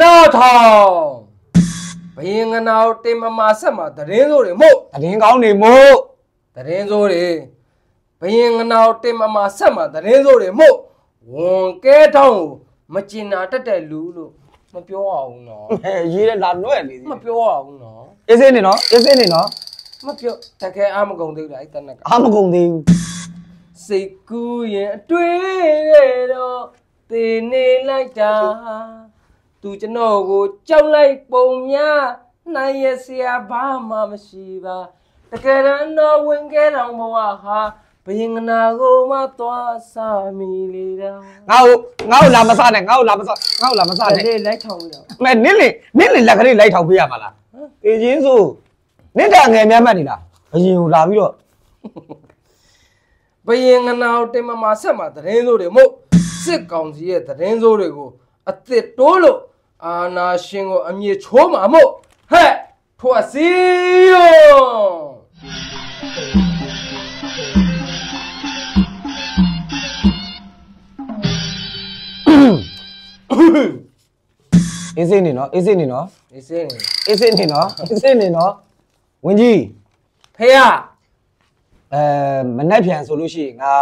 နောက်ထောင်ဘယင်ငနာကိုတင်မမာဆက်မှာတရင်စိုးတွေမို့တရင်ကောင်းနေမို့တရင်စိုးတွေဘယင်ငနာကိုတင်မမာဆက်မှာတရင်စိုးတွေမို့ဝန်ကဲထောင်းကိုမကျင်နာတက်တဲ့လူလို့မပြောအောင်နော်ဟဲ့ရေးတဲ့လာနှွဲ့နေမပြောအောင်နော်အေးစင်းနေနော်အေးစင်းနေနော်မပြောတကယ်အားမကုန်သေးဘူးလားအဲ့တနက်ကအားမကုန်သေးဘူးစိတ်ကူးရင်အတွေ့ရတော့သေနေလိုက်တာ သူကျွန်တော်ကိုကြောက်လိုက်ပုံများနိုင်ရစရာဘာမှမရှိပါတကယ်တော့ဝင်ခဲ့တော့ဘဝဟာဘယင်္ဂနာကိုမသွားစာမီလေတော့ငါ့ကိုငါ့ကိုလာမစနဲ့ငါ့ကိုလာမစငါ့ကိုလာမစနဲ့လေးလိုက်ထောင်ပြီးတော့မဲနင်းလေနင်းလေလက်ကလေးလိုက်ထောက်ပေးရမှာလားအေးချင်းဆိုနင်းတာငယ်များမှတ်နေလားအရင်ကိုလာပြီးတော့ဘယင်္ဂနာကိုတင်မမဆက်မှာသတင်းစိုးတွေမို့စစ်ကောင်စီရဲ့သတင်းစိုးတွေကိုအစ်စ်တိုးလို့ အာနာရှင်ကိုအမြင့်ချိုးမှာမို့ဟဲ့ထွက်စီယောအေးစင်းနေနော်အေးစင်းနေနော်ဒီစင်းနေအေးစင်းနေနော်အေးစင်းနေနော်ဝင်းကြီးဖေရအဲမနှက်ပြန်ဆိုလို့ရှိရင်ငါ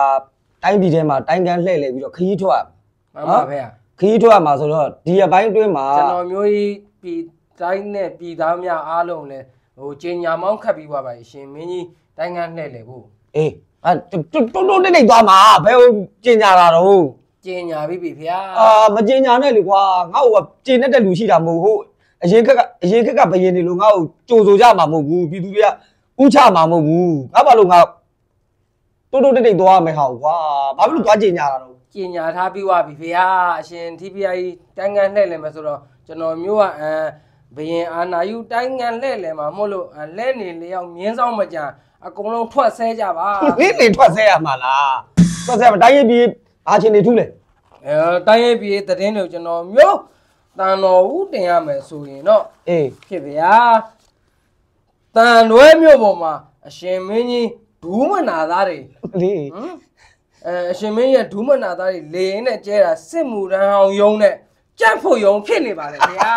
တိုင်းပြည်ထဲမှာတိုင်းကန်းလှည့်လည်ပြီးတော့ခရီးထွက်မမဖေရ ခရီးထွက်မှာဆိုတော့ဒီအပိုင်းအတွင်းမှာကျွန်တော်မျိုးကြီးပြည်တိုင်းနဲ့ပြည်သားများအားလုံးလဲဟိုကျင်ညာမောင်းခတ်ပြီးသွားပါရှင်မင်းကြီးတိုင်းကန်းလှည့်လေဖို့အေးအဲတွတ်တွတ်တိတ်တိတ်သွားမှာဘယ်ဟိုကျင်ညာတာတော့ကျင်ညာပြီပြီဖေရအာမကျင်ညာနဲ့လေကွာငါ့ကိုကကျင်တတ်တဲ့လူရှိတာမဟုတ်ဟုတ်အရင်ခက်ကအရင်ခက်ကဘယင်နေလို့ငါ့ကိုကြိုဆိုကြမှာမဟုတ်ဘူးပြည်သူတွေကဥချမှာမဟုတ်ဘူးငါဘာလို့ငါတိုးတိုးတိတ်တိတ်သွားမယ်ဟာကွာဘာဖြစ်လို့သွားကျင်ညာတာတော့ ကျင်ညာထားပြီးသွားပြီဖေရအရှင် TPI တိုင်းကန်းလှည့်လေမယ်ဆိုတော့ကျွန်တော်မျိုးကအဲဘယင်အာနာယူတိုင်းကန်းလှည့်လေမှာမို့လို့အဲလဲနေလျောက်မြင်းဆောင်မကြံအကုန်လုံးထွက်ဆဲကြပါနင်းနေထွက်ဆဲရမှာလားထွက်ဆဲမှာတိုင်းရေးပြီးအာချင်းနေထူးလေအဲတိုင်းရေးပြည်သတင်းတွေကိုကျွန်တော်မျိုးတန်တော်ဦးတင်ရမယ်ဆိုရင်တော့အေးဖြစ်ဗျာတန်လွဲမြို့ပေါ်မှာအရှင်မင်းကြီးဒူးမနာသားတွေလေဟမ် အဲအရှင်မင်းကြီးကဒူးမနာသားတွေလေရင်နဲ့ကျဲတာစစ်မှုရန်အောင်ယုံနဲ့ကြက်ဖို့ယုံဖြစ်နေပါလေဗျာ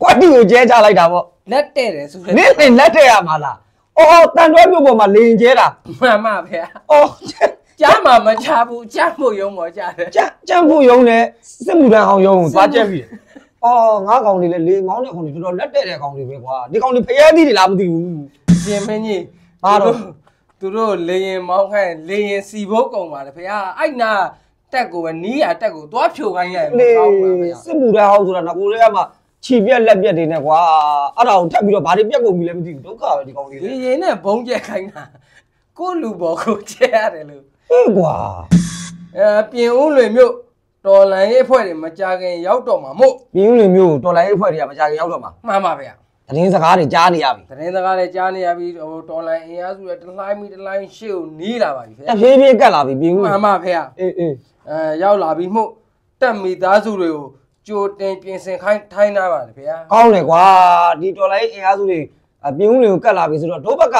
ကွာတီကိုကျဲချလိုက်တာပေါ့လက်တဲ့တယ်ဆိုတဲ့နင်းနေလက်ထည့်ရမှာလားအော်တန်တွဲမြို့ပေါ်မှာလေရင်ကျဲတာမှန်ပါဗျာအော်ကြားမှာမချဘူးကြက်ဖို့ယုံပေါ်ကြတယ်ကြကြမ်းဖို့ယုံနဲ့စစ်မှုတန်းအောင်ယုံကိုသွားကျက်ပြီအော်ငါးကောင်တွေလည်းလေမောင်းတဲ့ကောင်တွေတော်တော်လက်တဲ့တဲ့ကောင်တွေပဲကွာဒီကောင်တွေဖျဲသီးတွေလားမသိဘူးအရှင်မင်းကြီးဘာတော့ သူတို့လေရင်မောင်းခိုင်းလေရင်စီဖို့ကုန်ပါလေဗျာအဲ့နာတက်ကိုပဲနီးရတက်ကိုသွားဖြိုခိုင်းရတယ်မလေကောင်းပါဗျာစစ်မှုတန်းအောင်ဆိုတာငကိုတွေကမှခြိပြက်လက်ပြက်တွေနဲ့ကွာအဲ့ဒါကိုထပ်ပြီးတော့ဘာတွေပြက်ကုန်ပြီလဲမသိဘူးဒုက္ခပဲဒီကောင်တွေလေလေရင်နဲ့ဘုံကျက်ခိုင်းတာကိုယ့်လူပေါ်ကိုကျက်ရတယ်လို့ဟေးကွာအဲပြင်ဦးလွင်မြို့တော်လန်ရေးအဖွဲ့တွေမကြခင်ရောက်တော့မှာမို့ပြင်းဦးလင်မျိုးတော်လိုင်းအဖွဲ့တွေကမကြခင်ရောက်တော့မှာမှန်ပါဗျာ သတင်းစကားတွေကြားနေရပြီသတင်းစကားလည်းကြားနေရပြီးဟိုတော်လန်အင်အားစုတွေတလှိုင်းမီတလှိုင်းရှေ့ကိုနီးလာပါပြီဗျာတဖြည်းဖြည်းကတ်လာပြီပြင်းဦးမှန်ပါဗျာအေးအေးအဲရောက်လာပြီးမှုတက်မိသားစုတွေကိုကြိုတင်ပြင်ဆင်ခိုင်းထိုင်းထားပါတယ်ဗျာကောင်းတယ်ကွာဒီတော်လိုင်းအင်အားစုတွေအပြင်းဦးလင်ကိုကတ်လာပြီဆိုတော့ဒုဘက်က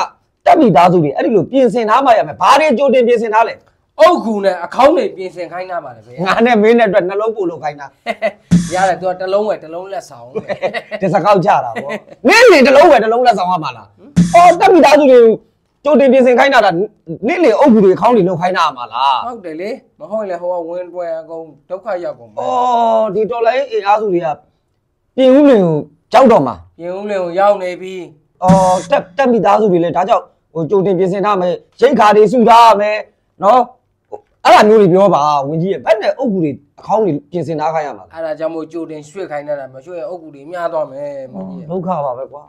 တက်မိသားစုတွေအဲ့ဒီလိုပြင်ဆင်ထားမှရမယ်ဘာတွေကြိုတင်ပြင်ဆင်ထားလဲ အုတ်ကူနဲ့အခေါင်းတွေပြင်ဆင်ခိုင်းထားပါတယ်ဗျာငါနဲ့မင်းနဲ့အတွက်နှလုံးပို့လို့ခိုင်းတာရတယ်သူကတစ်လုံးဝယ်တစ်လုံးလက်ဆောင်တဲ့ဒီစကောက်ကြတာဗောနင်းလေတစ်လုံးပဲတစ်လုံးလက်ဆောင်ရမှာလားအော်တက်မိသားစုတွေကြိုတင်ပြင်ဆင်ခိုင်းတာကနင်းလေအုပ်ဘူးတွေခေါင်းတွေလောက်ခိုင်းတာမှာလားဟုတ်တယ်လေမဟုတ်ရင်လည်းဟိုကဝင်းတွဲအကုန်ဒုက္ခရောက်ကုန်ပါအော်ဒီတော်လိုင်းအင်အားစုတွေကပြင်ဦးလင်ကိုကြောက်တော့မှာပြင်ဦးလင်ကိုရောက်နေပြီအော်တက်တက်မိသားစုတွေလည်းဒါကြောင့်ဟိုကြိုတင်ပြင်ဆင်ထားမယ်ရိတ်ခါတွေစုထားရမယ်နော် အဲ့ဒါမျိုးတွေပြောပါဝင်းကြီးရဲ့ဘက်နဲ့အုပ်ဘူးတွေအခေါင်းတွေပြင်ဆင်ထားခိုင်းရမှာလားအဲ့ဒါကြောင့်မို့ကြိုတင်ရွှေ့ခိုင်းတာမရွှေ့ရင်အုတ်ကူတွေများသွားမယ်မင်းကြီးဒုက္ခပါပဲကွာ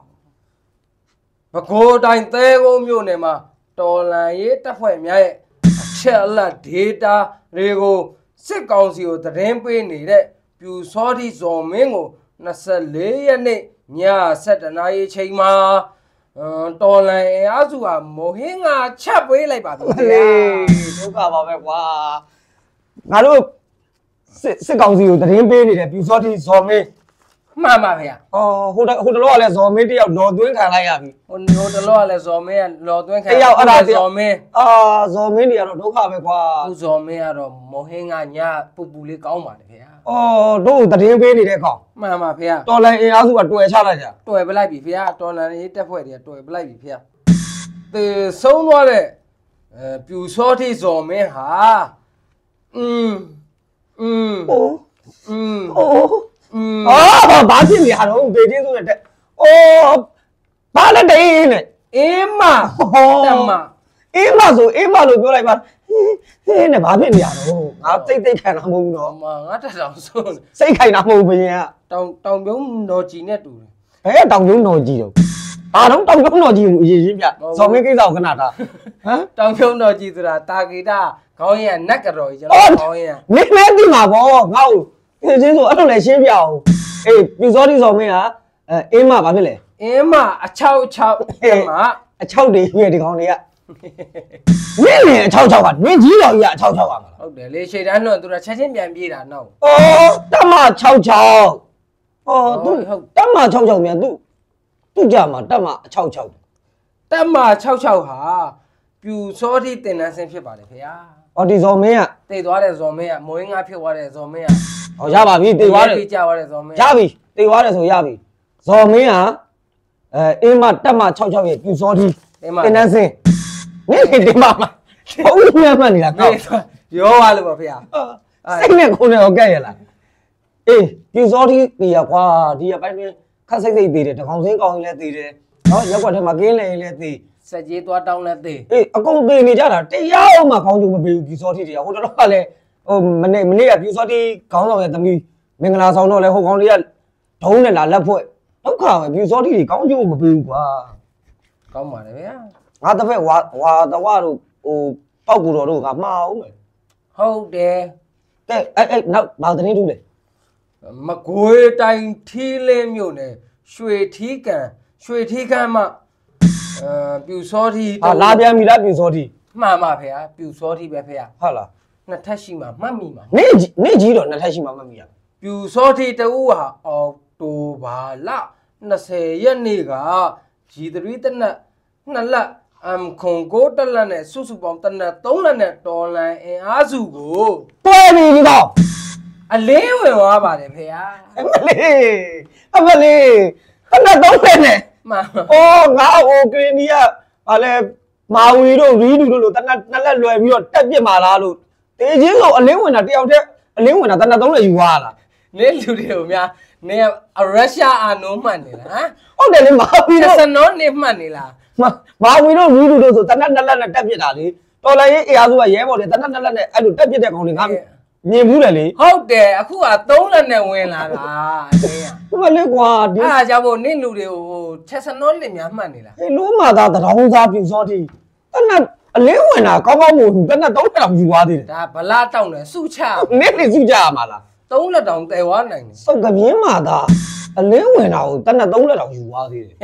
ဘကိုးတိုင်းသဲကုန်းမြို့နယ်မှာတော်လန်ရေးတပ်ဖွဲ့များရဲ့အချက်အလက်ဒေတာတွေကိုစစ်ကောင်စီကိုသတင်းပေးနေတဲ့ပြူစောတိဇော်မင်းကို24ရက်နေ့ည7:00နာရီချိန်မှာအမ် တော်လန်အင်အားစုဟာမိုဟင်းငါချက်ပေးလိုက်ပါပြီခင်ဗျာဒုက္ခပါပဲကွာငါတို့စစ်စစ်ကောင်စီကိုသတင်းပေးနေတယ်ပြူစောတိဇော်မင်းမှန်ပါဗျာအော်ဟိုတဟိုတလောကလည်းဇော်မင်းတယောက်တော်သွင်းခံလိုက်ရပြီဟိုဟိုတလောကလည်းဇော်မင်းကလော်သွင်းခံတယောက်အဲ့ဒါတယောက်ဇော်မင်းအာဇော်မင်းတွေကတော့ဒုက္ခပဲကွာသူဇော်မင်းကတော့မိုဟင်းငါညပူပူလေးကောင်းပါတယ်ခင်ဗျာ အော်တို့တည်င်းပေးနေတဲ့ကောင် မှန်ပါဖေရ တော်လိုင်းအင်အားစုကတွေ့ချလိုက်ကြ တော်ရပလိုက်ပြီဖေရတော်လန်ရေးတက်ဖွဲ့တွေကတော်ရပလိုက်ပြီဖေရသေဆုံးသွားတဲ့အဲပြူစောတိဇော်မင်းဟာอืมอืม အိုး อืม အိုး อืม အော်ဘာဖြစ်နေရတော့ဒေတင်းဆိုတဲ့တက်အိုးဘာလဲတိန်နဲ့ အင်းမ ဟော တက်မ အင်းမဆိုအင်းမလို့ပြောလိုက်ပါဟင်းနဲ့ဘာဖြစ်နေရတော့ငါစိတ်သိပ်ခံတာမဟုတ်ဘူးအနော်မငါတက်တောင်ဆုံးတယ်စိတ်ခိုင်တာမဟုတ်ဘူးဘရင်ကတောင်တောင်ပြုံးတော်ကြီးနဲ့တူတယ်ဘယ်တောင်ကျုံတော်ကြီးတော့ဘာတော့တောင်ကျုံတော်ကြီးကိုအရေးကြီးပြဇော်မင်းကိစ္စကိုခဏတာဟမ်တောင်ပြုံးတော်ကြီးဆိုတာတာဂီတာခေါင်းရည်ကနတ်ကတော်ကြီးကျွန်အော်တော်ခေါင်းရည်ကမင်းမဲသိမှာပေါ့ငါ့ကိုဒီချင်းဆိုအဲ့လိုလည်းရှင်းပြအောင်အေးပြူစောတိဇော်မင်းဟာအဲအင်းမဘာဖြစ်လဲအင်းမအချောက်ချောက်တက်မအချောက်တွေရွေးဒီကောင်တွေက မင်းလည်းအချောက်ချောက်ကမင်းကြီးတော်ကြီးကအချောက်ချောက်ကမလားဟုတ်တယ်လေရှေ့တန်းတော့သူကချက်ချင်းပြန်ပြေးတာနောက်အော်တမ66အော်သူဟုတ်တမ66မြန်သူသူကြမှာတမ66တက်မ66ဟာပြူစောတိတင်နန်းစင်းဖြစ်ပါတယ်ဖေဟာအော်ဒီဇော်မင်းကတိတ်သွားတဲ့ဇော်မင်းကမွေးငါဖြစ်သွားတဲ့ဇော်မင်းကဟောရပါပြီတေသွားတယ်ပြေးကြသွားတဲ့ဇော်မင်းရပြီတေသွားတယ်ဆိုရပြီဇော်မင်းကအဲအင်းမတက်မ66ရဲ့ပြူစောတိတင်မတင်နှန်းစင်း မင်းတင်မမဘုံညံ့မှတ်နေတာကောက်ရောသွားလို့ပါဖေဟာစိတ်နဲ့ခုနဲ့ရောကဲ့ရလားအေးပြူစောတိတီရကွာဒီရပိုင်းတွင်ခက်စိတ်စိတ်သေးတယ်တကောင်စင်းကောင်ကြီးလည်းသေးတယ်နော်ရက်ွက်ထဲမှာကင်းလေလည်းသေးစက်ကြီးသွားတောင်းလက်သေးအေးအကုန်သေးနေကြတာတရားအောင်မှခေါင်းကျုံမပေးဘူးပြူစောတိတရားဟိုတော့ကလည်းဟိုမနေ့မနေ့ကပြူစောတိခေါင်းဆောင်ရဲ့သမီးမင်္ဂလာဆောင်တော့လဲဟိုကောင်လေးကဒုံးနဲ့လာလက်ဖွဲ့ဒုက္ခပဲပြူစောတိကြီးခေါင်းကျုံမပေးဘူးကွာကောင်းပါတယ်ဗျာ ငါတစ်ဖက်ဝါဝါတဝတို့ဟိုပောက်ကူတော်တို့ကမှားအောင်မယ်ဟုတ်တယ်ကဲအဲ့အဲ့နောက်ဘာသတင်းထူးလဲမကွေးတိုင်းထီးလင်းမြို့နယ်ရွှေထီးကန်ရွှေထီးကန်မှာအဲပြူစောတိဟာလာပြန်ပြီလားပြူစောတိမှန်ပါဖေဟာပြူစောတိပဲဖေဟာဟုတ်လားနှစ်ထပ်ရှိမှမှတ်မိမှာနေ့ကြီးနေ့ကြီးတော့နှစ်ထပ်ရှိမှမမီရပြူစောတိတူဟာအောက်တိုဘာလ20ရက်နေ့ကဂျီ3တနက်နှစ်လက် အမ်ခွန်ကိုတက်လက်နဲ့စုစုပေါင်းတနက်3လက်နဲ့ဒေါ်လာအင်အားစုကိုတွဲပြီဒီကောင်အလင်းဝင်သွားပါတယ်ဖေဟာအမလေးအမလေးခဏတော့ပဲနဲ့မှန်ပါအော်ငါဟိုကရင်ဒီကဘာလဲမာဝီတို့ရီဒူတို့လို့တနက်နှစ်လက်လွယ်ပြီးတော့တက်ပြစ်မာလားလို့တေချင်းဆိုအလင်းဝင်တာတယောက်တည်းအလင်းဝင်တာတနက်သုံးလက်ယူသွားလားနေလူတွေကိုများနေရုရှားအာနိုးမှတ်နေလားဟမ်ဟုတ်တယ်လေမာဝီဒီတို့စနောနေမှတ်နေလား မာမာဝီတို့ရီဒူတို့ဆိုတနက်နှစ်လက်နဲ့တက်ပြစ်တာလေတော်လိုက်ရေးအရာစုကရဲဘော်တွေတနက်နှစ်လက်နဲ့အဲ့လိုတက်ပြစ်တဲ့ကောင်တွေငါမြင်ဘူးတယ်လေဟုတ်တယ်အခုက3လက်နဲ့ဝင်လာတာအတင်းอ่ะဟိုမလေးကွာဒီအဲ့ဒါကြောင့်မို့နေလူတွေကိုဟိုချက်စနောလင်များမှတ်နေလားဟေးလုံးမာသားတရောင်းစားပြူစောတိတနက်အလင်းဝင်တာကောင်းကောင်းမို့တနက်သုံးလက်တော့ယူသွားသေးတယ်ဒါဗလာတောင်းတယ်စုချနေ့နေ့စုကြရမှာလား3လက်တောင်တဲဝါနိုင်တယ်စုပ်ကပြင်းမာသားအလင်းဝင်တာကိုတနက်သုံးလက်တော့ယူသွားသေးတယ်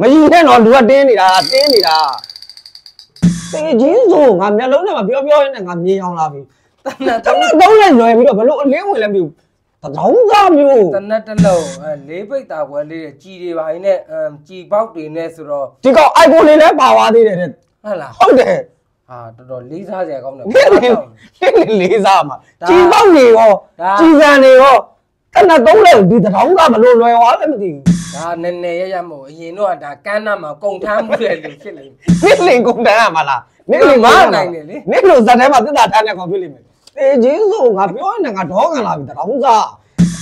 မယူနဲ့တော့လူကတင်းနေတာတင်းနေတာတေကြီးဆိုငါမျက်လုံးနဲ့မပြောပြောရင်းနဲ့ငါမြင်အောင်လာပြီတနက်တနက်သုံးလက်လွယ်ပြီးတော့ဘလို့အလင်းဝင်လည်းမယူတရောင်းစားမျိုးတနက်တစ်လုံးအဲလေးပိတ်တာခွဲလေးတဲ့ကြည်တွေပါရင်နဲ့အမ်ကြည်ပေါက်တွေနဲ့ဆိုတော့ဒီကောင် iPhone လေးလည်းပါသွားသေးတယ်တဲ့ဟုတ်လားဟုတ်တယ်ဟာတော်တော်လေးစားစရာကောင်းတယ်နင်းနေနင်းလေးစားမှာဒါជីပေါက်နေရောဒါជីစံနေရောတနက်သုံးလက်ဒီတရောင်းစားမလို့လွယ်သွားလည်းမသိဘူး ဒါနည်းနည်းရရမို့အရင်တော့ကဒါကန်းနာမှာကုံထမ်းမှုတဲ့လူဖြစ်လိမ့်မယ်နင်းလင်ကုန်တန်းရမှာလားနင်းလင်မကုန်နိုင်တယ်လေနင်းလို့ဇက်ထဲမှာတက်တာထားနေကောင်ဖြစ်လိမ့်မယ်တေကြီးဆိုငါပြောနေငါဒေါကန်လာပြီတရောင်းစား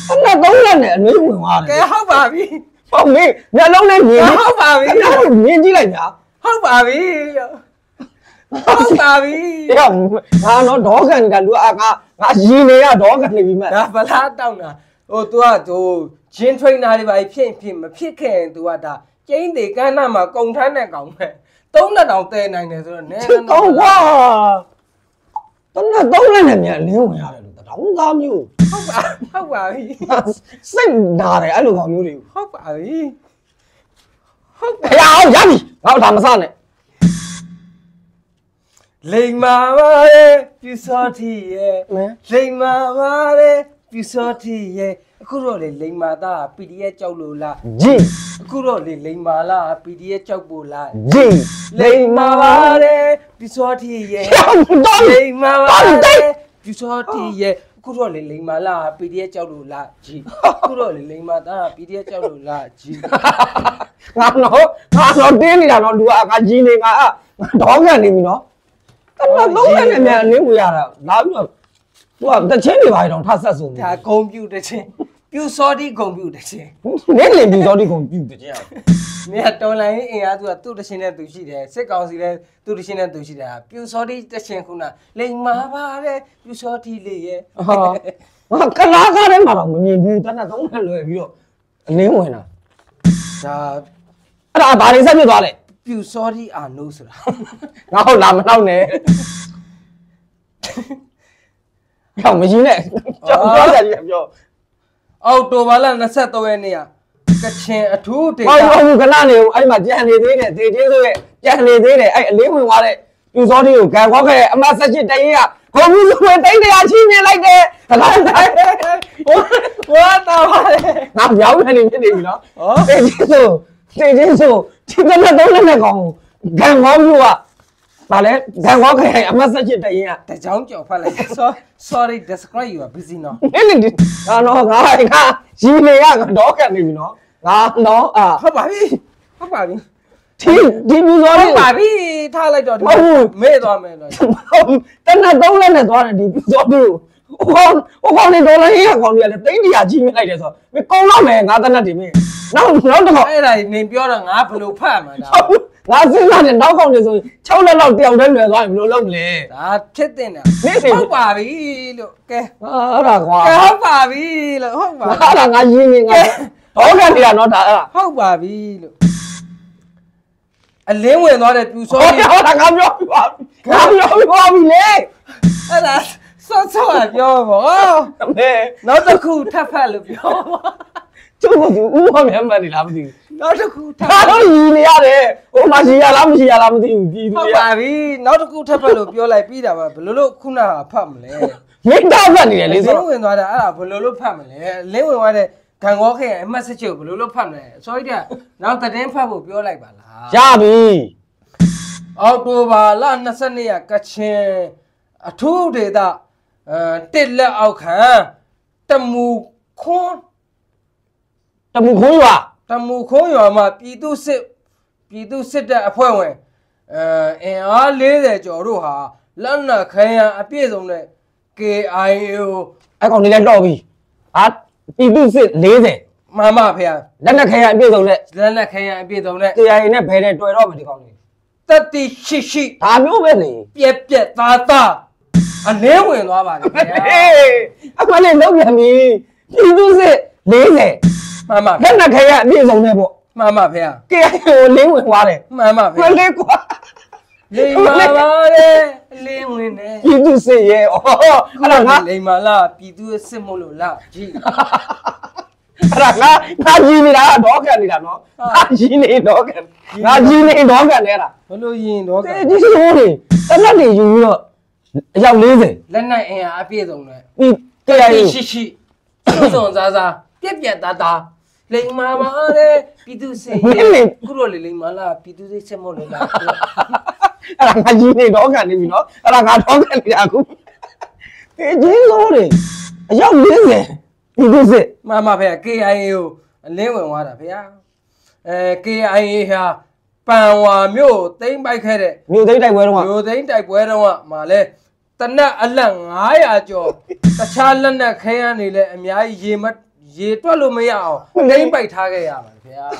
တနက်သုံးလက်နဲ့အနွေးဝင်သွားတကဲယ်ဟုတ်ပါပြီဟုတ်မင်းမျက်လုံးနဲ့မြင်ဟုတ်ပါပြီခဏတော့မြင်ကြည့်လိုက်ညာဟုတ်ပါပြီဟုတ်ပါပြီအေးငါတော့ဒေါကန်ကလူအငါငါရင်းနေရဒေါကန်နေပြီမဲ့ဒါဗလားတောင်းတာ ဟို तू ကဟိုဂျင်း trainer တွေပါဖြစ်ဖြစ်မဖြစ်ခင် तू ကဒါကျင်းတွေကန်းနာမှာကုံထမ်းတဲ့ကောင်ပဲသုံးလက်တောင်တဲနိုင်တယ်ဆိုတော့နည်းချစ်ကောင်းကွာတနက်သုံးလက်နဲ့မြန်လင်းဝင်ရတယ်လို့တရောင်းသားမျိုးဟုတ်ပါဟုတ်ပါပြီစိတ်နာတယ်အဲ့လိုကောင်မျိုးတွေဟုတ်ပါပြီဟုတ်ပါဖျားအောင်ရပြီငါ့ဒါမစနဲ့လိမ်မာပါလေပြူစောတိရဲ့မင်းလိမ်မာပါလေ ပြူစောတိရဲ့အခုတော့လေလိမ်မာသား PDF ကြောက်လို့လားဂျီအခုတော့လေလိမ်မာလား PDF ကြောက်ဖို့လားဂျီလိမ်မာပါလေပြူစောတိရဲ့တော့လိမ်မာပါတော့တိလေတ်ပြူစောတိရဲ့ခုတော့လေလိန်မာလာ PDF ကြောက်လို့လာကြည့်ခုတော့လေလိန်မာသား PDF ကြောက်လို့လာကြည့်ငါတော့ငါတော့တင်းနေတာတော့လူကငါကြီးနေငါဒေါကန်နေပြီနော်အဲ့တော့သုံးရက်နဲ့မြန်အလင်းဝင်ရတာလာပြီးတော့ သူကတချင်းတွေပါတော့ထဆက်ဆုံးနေဒါဂုံပြူတချင်းပြူစောတိဂုံပြူတချင်းနေလင်ပြီးတော့ဒီကုန်ပြုတ်တချင်းရမြတ်တော်လိုင်းအင်အားသူကသူ့တချင်းနဲ့သူရှိတယ်စစ်ကောင်စီလည်းသူ့တချင်းနဲ့သူရှိတယ်ပြူစောတိတချင်းခုနလိန်မာပါတဲ့ပြူစောတိလေးရဲ့ဟာငါကလာကားထဲမှာတော့မမြင်ဘူးတနက်သုံးရက်လွယ်ပြီးတော့အလင်းဝင်တာဒါအဲ့ဒါဘာတွေဆက်ဖြစ်သွားလဲပြူစောတိအာနိုးဆိုတာငါဟုတ်လာမနှောက်နဲ့ ဟောမကြီးနဲ့ကြောက်ကြောက်ကြကြီးပြောအောက်တိုဘာလ23ရက်နေ့ကကချင်အထူးဒေဟောသဟောဘူးကလာနေဦးအဲ့မှာကြံနေသေးတယ်ဒေကျေးဆိုရဲ့ကြံနေသေးတယ်အဲ့အလင်းဝင်သွားတဲ့ပြူစောတီကိုကန်ခွားခဲ့အမဆက်ချစ်တရင်ကဂုံမှုဆိုဝင်တိတ်တရားချင်းမြင်လိုက်တယ်ခလာတိုင်းဟိုတော့ပါလေငါပြောင်းနေနေဖြစ်နေပြီနော်ဒေကျေးဆိုဒေကျေးဆိုဒီကနေ့သုံးလက်နဲ့ကောင်ကန်ခွားမှုက ဗာလဲကန်ခွားခဲ့အမဆက်ချစ်တရင်ကတကြောင်ကြော်ဖတ်လိုက် So- sorry describe you are busy now နင်းနေငါတော့ငါငါရီနေရကတော့ကန်နေပြီနော်ငါတော့အာဟုတ်ပါပြီဟုတ်ပါပြီဒီဒီပြူစောဟုတီတ်ပါပြီထားလိုက်တော့ဒီဟုတ်ဘူးမေ့သွားမယ်လို့ဟုတ်တနက်သုံးလက်နဲ့သွားတယ်ဒီပြူစောတီကိုဟိုကောင်ဟိုကောင်နေဒေါ်လာရေးကောင်တွေကလည်းတိတ်တရာကြီးမြင်လိုက်တယ်ဆိုတော့မင်းကုန်းတော့မယ်ငါတနက်ဒီမင်းနောက်နောက်တော့အဲ့ဒါနေပြောတော့ငါဘယ်လိုဖတ်မှာဒါ ငါစဉ်းစားတယ်နောက်ကောင်နေဆို6လက်လောက်တယောက်တည်းလွယ်သွားရင်ဘယ်လိုလုပ်မလဲဒါဖြစ်တင်တာနေနေဟုတ်ပါပြီလို့ကဲအဲ့ဒါကွာကဲဟုတ်ပါပြီလို့ဟုတ်ပါအဲ့ဒါငါရင်းနေငါတော့ကန်နေတာနော်ဒါအဲ့ဒါဟုတ်ပါပြီလို့အလင်းဝင်သွားတဲ့ပြူစောဟောကြီးဟောဒါငါပြောပြပါငါပြောပြပါပြီလေအဲ့ဒါစောစောကပြောပါဘောအမေနောက်တစ်ခုထပ်ဖတ်လို့ပြောပါ ကျုပ်ကသူဥမမြန်မှန်နေလားမသိဘူးနောက်တစ်ခုထပ်ဒါဖတ်တော့ရည်နေရတယ်ဟိုမရှိရလားမရှိရလားမသိဘူးပြည်သူဟုတ်တွေကပါပြီနောက်တစ်ခုထပ်ဖတ်လို့ပြောလိုက်ပြီးတာပါဘယ်လိုလို့ခုနကဖတ်မလဲမိသားဖတ်နေတယ်လေလဆိုင်းတော့ဝင်သွားတာအဲ့ဒါဘယ်လိုလို့ဖတ်မလဲလင်းဝင်သွားတဲ့ခံကောခဲအမှတ်စချကိုဘယ်လိုလို့ဖတ်မလဲဆိုတော့နောက်သတင်းဖတ်ဖို့ပြောလိုက်ပါလားရပြီအောက်တိုဘာလ22ရက်ကချင်အထူးဒေသအဲတစ်လက်အောက်ခံတမူခွန်း တမူခွန်းရွာတမူခွန်းရွာမှာပြည်သူစစ်ပြည်သူစစ်တပ်အဖွဲ့ဝင်အဲအင်အား40ကျော်တို့ဟာလက်နက်ခဲယံအပြည့်စုံတဲ့ KIO အဲ့ကောင်နေလဲတော့ပြီဟာပြည်သူစစ်40မမဖေဟာလက်နက်ခဲရအပြည့်စုံနဲ့လက်နက်ခဲယံအပြည့်စုံတဲ့တရားရင်နဲ့ဘယ်နဲ့တွေ့တော့မယ်ဒီကောင်လေးတတိရှိရှိဒါမျိုးပဲလေပြက်ပြက်သားသားအလင်းဝင်သွားပါလေခင်ဗျာဟေးအမလေးလုံးပြန်ပြီပြည်သူစစ်40 မမလက်နက်ခဲရအပြည့်စုံနဲ့ပေါ့မမဖေဟာကဲဟိုလင်းဝင်သွားတယ်မမဖေမလေးကွာလိမ္မာပါလေအလင်းဝင်နေပြည်သူစစ်ရဲ့ဩအဲ့ဒါငါလိမ္မာလားပြည်သူရဲ့စစ်မို့လို့လားကြည့်အဲ့ဒါငါငါကြီးနေတာတော့ကန်နေတာနော်ငါကြီးနေတော့ကန်ငါကြီးနေတော့ကန်နေတာဘလို့ရင်တော့ကဒီစီဟိုးနေတနက်တွေယူပြီးတော့အယောက်40လက်နိုင်အင်အားအပြည့်စုံနဲ့ဒီကဲရတတိည်ရှိရှိစုံစုံစားစားပြက်ပြက်သားသား လိမ္မာပါလေပြည်သူစစ်ရဲ့ခုတော့လေလိမ္မာလားပြည်သူစစ်စစ်မို့လို့လားအဲ့ဒါငါကြီးနေတော့ကန်နေပြီနော်အဲ့ဒါငါတော့ကန်နေတာအခုဒီကြီးလို့နေအယောက်40ဒီလိုစစ်မမဖေ KIA ကိုအလင်းဝင်သွားတာဖေအဲ KIA ဟာပန်ဝါမြို့တိမ့်ပိုက်ခဲ့တဲ့မြို့သိမ်းတိုက်ပွဲတော့ကမြို့သိမ်းတိုက်ပွဲတော့ကမှလဲတနက်အလက်900ကျော်တခြားလက်နက်ခဲယမ်းတွေလည်းအများကြီးရေမ ရေတွက်လို့မရအောင်တိမ့်ပိုက်ထားခဲ့ရပါတယ်ဖေအဲ့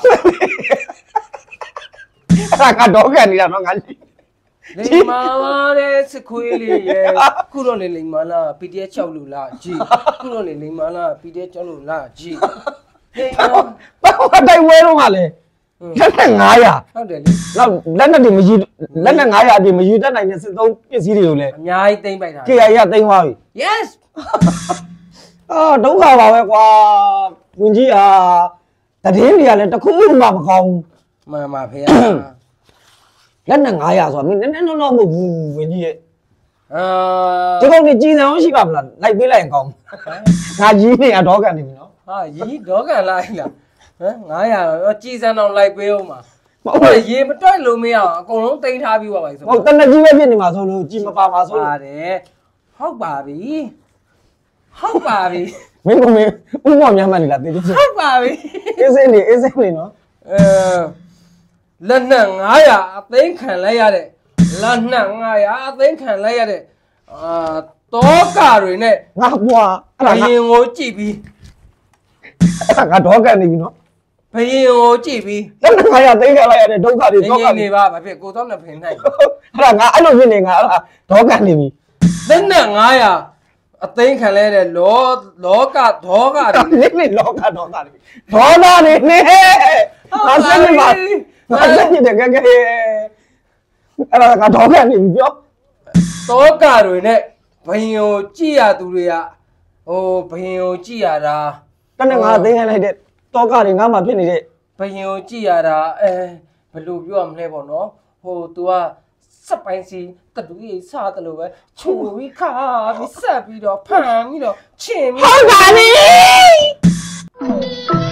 ဒါငါတော့ကန်နေတာနော်ငါကြီးလိမ္မာပါတဲ့စခွေးလေးရဲ့ခုတော့လေလိမ္မာလား PDF 6လို့လားကြည်ခုတော့လေလိမ္မာလား PDF 6လို့လားကြည်လိမ္မာဘာမှတိုက်ပွဲတော့ကလည်းလက်နဲ့900ဟုတ်တယ်လေနောက်လက်နဲ့တွေမယူလက်နဲ့900အပြင်မယူတတ်နိုင်တဲ့စစ်သုံးပစ္စည်းတွေကိုလည်းအများကြီးတိမ့်ပိုက်ထား KIA ကသိမ်းသွားပြီ Yes အာဒုက္ခပါပဲကွာဝင်ကြီးဟာတည်င်းတွေကလည်းတစ်ခုမှမကောင်းဘူးမှန်ပါဖေလက်နဲ့900ဆိုတာမင်းနည်းနည်းတော့မဟုတ်ဘူးဝင်ကြီးရဲ့အာဒီကောင်ကြီးကြည်စံအောင်ရှိပါမလားလိုက်ပေးလိုက်ရင်ကောင်းငါကြီးနေအတော့ကန်နေပြီနော်ဟာရီဒေါကန်လိုက်လားဟမ်900တော့ကြည်စံအောင်လိုက်ပေးအောင်ပါမဟိုဟုတ်ဘူးရေမတွက်လို့မရအောင်အကုန်လုံးတင်ထားပြီးပါပါဆိုဟုတ်တနက်ကြီးပဲဖြစ်နေမှာဆိုလို့ကြည်မပါပါဆိုလို့ပါတယ်ဟုတ်ပါပြီ ဟုတ်ပါပြီမင်းကမင်းဥမောင်များမှနေလားတေးချင်းဟုတ်ပါပြီအေးစင်းနေအေးစင်းနေနော်အဲလက်နက်900အသိမ်းခံလိုက်ရတဲ့လက်နက်900အသိမ်းခံလိုက်ရတဲ့အာတောကတွေနဲ့ငါကွာအဲ့ဘဒါငါယင်ကိုကြည့်ပြီးအဲ့ဒါငါတော့ကန်နေပြီနော်ဘယင်ကိုကြည့်ပြီးလက်နက်ခါရသိခဲ့လိုက်ရတဲ့ဒုက္ခတွေငတော့ြိကမ်နေနေပါဘာဖြစ်ကိုတော့နှစ်ဖင်နိုင်အဲ့ဒါငါအဲ့လိုဖြစ်နေငါအဲ့ဒါတော့ကန်နေပြီလက်နက်900 အသိမ်းခံလိုက်ရတဲ့လောလောကဒေါကတွေနေနေလောကတော့တာလေဒေါနာနေနေငါစက်နေပါငါစက်နေတယ်ကဲကဲအဲ့ဒါကတော့ကန်နေပြီပြောတောကတွေနဲ့ဘယင်ကိုကြည့်ရသူတွေကဟိုဘယင်ကိုကြည့်ရတာတနေ့ငါသိခဲ့လိုက်တဲ့တော့ကတွေငါမှဖြစ်နေတဲ့ဘယင်ကိုကြည့်ရတာအဲဘယ်လိုပြောရမလဲပေါ့နော်ဟို तू က စက်ပိုင်းစီတတူကြီးစားတယ်လို့ပဲချူပြီးခါပြီးဆက်ပြီးတော့ဖန်ပြီးတော့ချင်ပြီးဟုတ်ပါပြီ Thank